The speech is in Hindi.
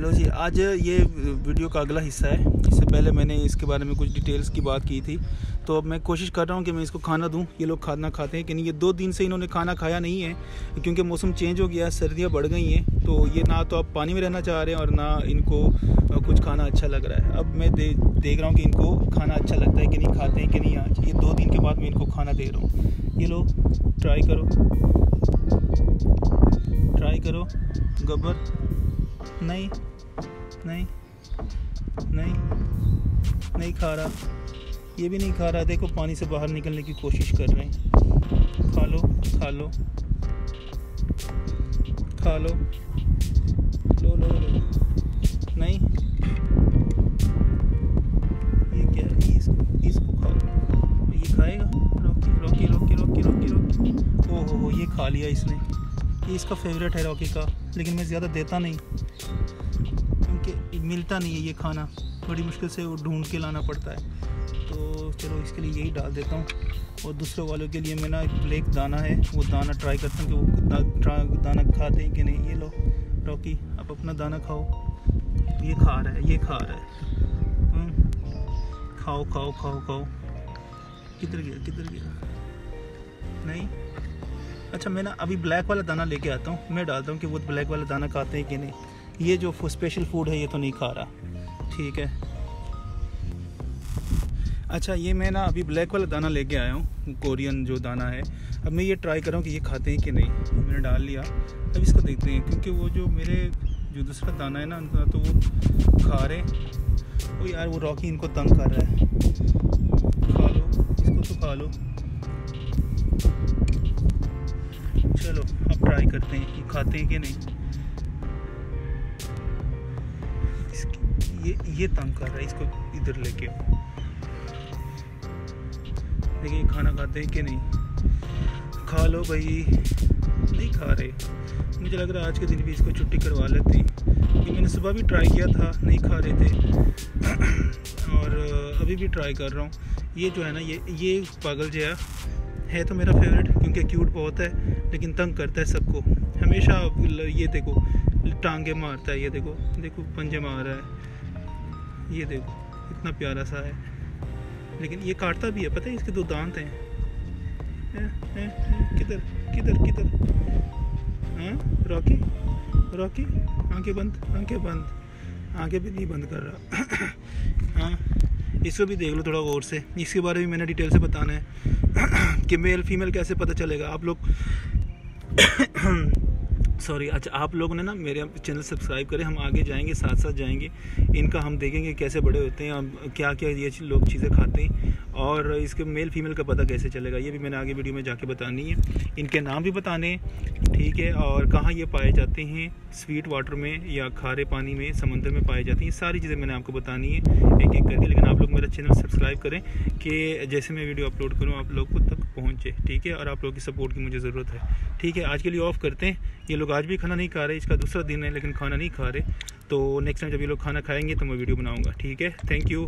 लो जी आज ये वीडियो का अगला हिस्सा है। इससे पहले मैंने इसके बारे में कुछ डिटेल्स की बात की थी। तो अब मैं कोशिश कर रहा हूँ कि मैं इसको खाना दूँ। ये लोग खाना खाते हैं कि नहीं ये दो दिन से इन्होंने खाना खाया नहीं है क्योंकि मौसम चेंज हो गया सर्दियाँ बढ़ गई हैं। तो ये ना तो आप पानी में रहना चाह रहे हैं और ना इनको कुछ खाना अच्छा लग रहा है। अब मैं दे, देख रहा हूँ कि इनको खाना अच्छा लगता है कि नहीं खाते हैं कि नहीं आज। ये दो दिन के बाद मैं इनको खाना दे रहा हूँ। ये लोग ट्राई करो। ट्राई करो। गब्बर? नहीं। नहीं नहीं नहीं खा रहा। ये भी नहीं खा रहा। देखो, पानी से बाहर निकलने की कोशिश कर रहे हैं। खा लो खा लो। खा लो। लो लो लो। नहीं। ये क्या है? इसको इसको खाओ ये खाएगा? Rocky Rocky Rocky Rocky Rocky Rocky. ओ हो ये खा लिया इसने। ये इसका फेवरेट है रॉकी का, लेकिन मैं ज़्यादा देता नहीं। क्योंकि मिलता नहीं है ये खाना। बड़ी मुश्किल से वो ढूंढ के लाना पड़ता है। तो चलो इसके लिए यही डाल देता हूँ। और दूसरे वालों के लिए मैं ना एक ब्लैक दाना है। वो दाना ट्राई करता हूँ कि वो कितना दाना खाते हैं कि नहीं। ये लो रॉकी आप अपना दाना खाओ। ये खा रहा है ये खा रहा है। हम्म, खाओ खाओ खाओ खाओ। किधर गया किधर गया? नहीं? अच्छा मैं ना अभी ब्लैक वाला दाना लेके आता हूँ। मैं डालता हूँ कि वो ब्लैक वाला दाना खाते हैं कि नहीं। ये जो स्पेशल फ़ूड है, ये तो नहीं खा रहा। ठीक है। अच्छा ये मैं ना अभी ब्लैक वाला दाना लेके आया हूँ। कोरियन जो दाना है। अब मैं ये ट्राई कर रहा हूँ कि ये खाते हैं कि नहीं। मैंने डाल लिया। अब इसको देखते हैं, क्योंकि वो जो मेरे जो दूसरा दाना है ना, उनका तो वो खा रहे वो यार, वो रॉकी इनको तंग कर रहा है। खा लो। इसको तो खा लो। चलो, अब ट्राई करते हैं कि खाते हैं कि नहीं। ये ये तंग कर रहा है इसको इधर लेके। देखिए, खाना खाते हैं कि नहीं? खा लो भाई। नहीं खा रहे। मुझे लग रहा है आज के दिन भी इसको छुट्टी करवा लेते हैं। क्योंकि मैंने सुबह भी ट्राई किया था, नहीं खा रहे थे। और अभी भी ट्राई कर रहा हूँ। ये जो है ना, ये ये पागल जो है तो मेरा फेवरेट क्योंकि क्यूट बहुत है, लेकिन तंग करता है सबको। हमेशा ये देखो, टांगे मारता है, ये देखो देखो, पंजे मार रहा है। ये देखो, इतना प्यारा सा है। लेकिन ये काटता भी है, पता है, इसके दो दांत हैं। किधर किधर किधर? हाँ रॉकी? रॉकी? आँखें बंद आँखें बंद। आँखें भी नहीं बंद कर रहा। हाँ इसको भी देख लो थोड़ा गौर से। इसके बारे में मैंने डिटेल से बताना है कि मेल फीमेल कैसे पता चलेगा। आप लोग सॉरी अच्छा आप लोगों ने ना मेरे चैनल सब्सक्राइब करें, हम आगे जाएँगे साथ साथ जाएँगे। इनका हम देखेंगे कैसे बड़े होते हैं क्या क्या ये लोग चीज़ें खाते हैं, और इसके मेल फीमेल का पता कैसे चलेगा, ये भी मैंने आगे वीडियो में जाके बतानी है। इनके नाम भी बताने ठीक है, और कहाँ ये पाए जाते हैं स्वीट वाटर में या खारे पानी में, समंदर में पाए जाते हैं सारी चीज़ें मैंने आपको बतानी है एक एक करके, लेकिन आप लोग मेरा चैनल सब्सक्राइब करें कि जैसे मैं वीडियो अपलोड करूँ, आप लोग को तक पहुँचे, ठीक है, और आप लोग की सपोर्ट की मुझे ज़रूरत है, ठीक है, आज के लिए ऑफ़ करते हैं, ये लोग आज भी खाना नहीं खा रहे, इसका दूसरा दिन है, लेकिन खाना नहीं खा रहे। तो नेक्स्ट टाइम जब ये लोग खाना खाएँगे तो मैं वीडियो बनाऊँगा। ठीक है? Thank you